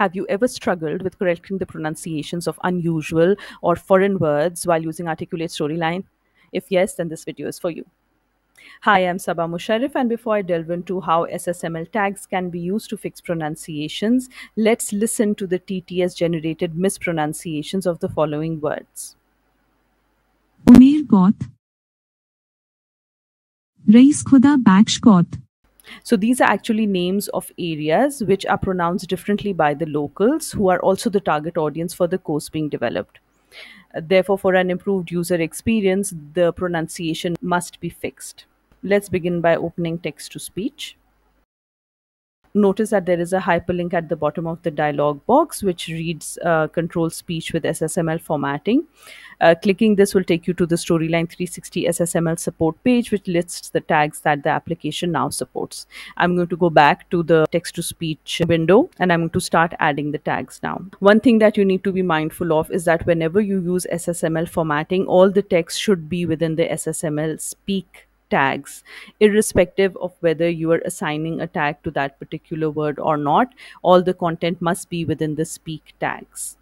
Have you ever struggled with correcting the pronunciations of unusual or foreign words while using Articulate Storyline? If yes, then this video is for you. Hi, I'm Saba Musharrif, and before I delve into how SSML tags can be used to fix pronunciations, let's listen to the TTS generated mispronunciations of the following words. Umer Goth. Reis Khuda Baksh Goth. So these are actually names of areas which are pronounced differently by the locals who are also the target audience for the course being developed. Therefore, for an improved user experience, the pronunciation must be fixed. Let's begin by opening text to speech. Notice that there is a hyperlink at the bottom of the dialog box which reads uh, control speech with SSML formatting. Uh, clicking this will take you to the Storyline 360 SSML support page, which lists the tags that the application now supports. I'm going to go back to the text to speech window and I'm going to start adding the tags now. One thing that you need to be mindful of is that whenever you use SSML formatting, all the text should be within the SSML speak tags irrespective of whether you are assigning a tag to that particular word or not all the content must be within the speak tags.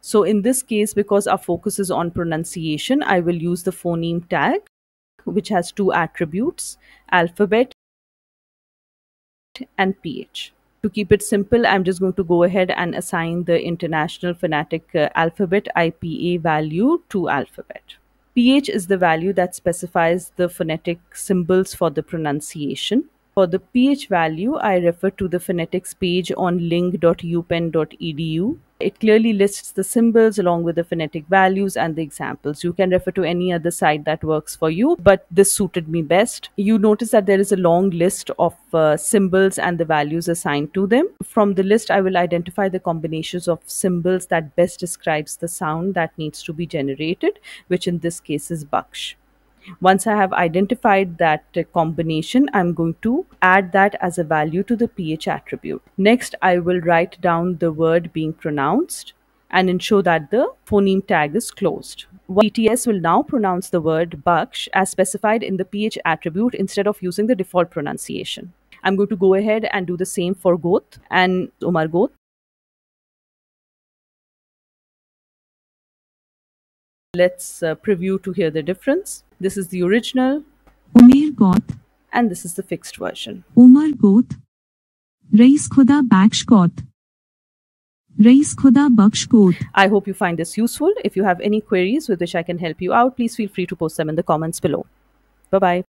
So in this case because our focus is on pronunciation i will use the phoneme tag which has two attributes alphabet and ph to keep it simple i'm just going to go ahead and assign the international phonetic uh, alphabet ipa value to alphabet ph is the value that specifies the phonetic symbols for the pronunciation for the pH value, I refer to the phonetics page on ling.upenn.edu. It clearly lists the symbols along with the phonetic values and the examples. You can refer to any other site that works for you, but this suited me best. You notice that there is a long list of uh, symbols and the values assigned to them. From the list, I will identify the combinations of symbols that best describes the sound that needs to be generated, which in this case is Baksh. Once I have identified that uh, combination, I'm going to add that as a value to the pH attribute. Next, I will write down the word being pronounced and ensure that the phoneme tag is closed. TTS will now pronounce the word Baksh as specified in the pH attribute instead of using the default pronunciation. I'm going to go ahead and do the same for Goth and Omar Goth. Let's uh, preview to hear the difference. This is the original Umer Goth. and this is the fixed version. Umar Goth. Reis Khuda Baksh Goth. Reis Khuda Baksh Goth. I hope you find this useful. If you have any queries with which I can help you out, please feel free to post them in the comments below. Bye bye.